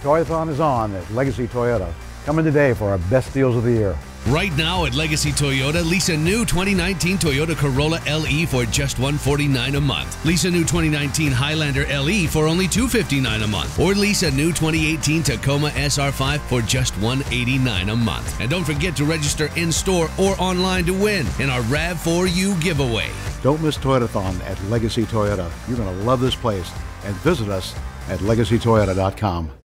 Toyotathon is on at Legacy Toyota. Coming today for our best deals of the year. Right now at Legacy Toyota, lease a new 2019 Toyota Corolla LE for just $149 a month. Lease a new 2019 Highlander LE for only $259 a month. Or lease a new 2018 Tacoma SR5 for just $189 a month. And don't forget to register in store or online to win in our RAV4U giveaway. Don't miss Toyotathon at Legacy Toyota. You're going to love this place. And visit us at legacytoyota.com.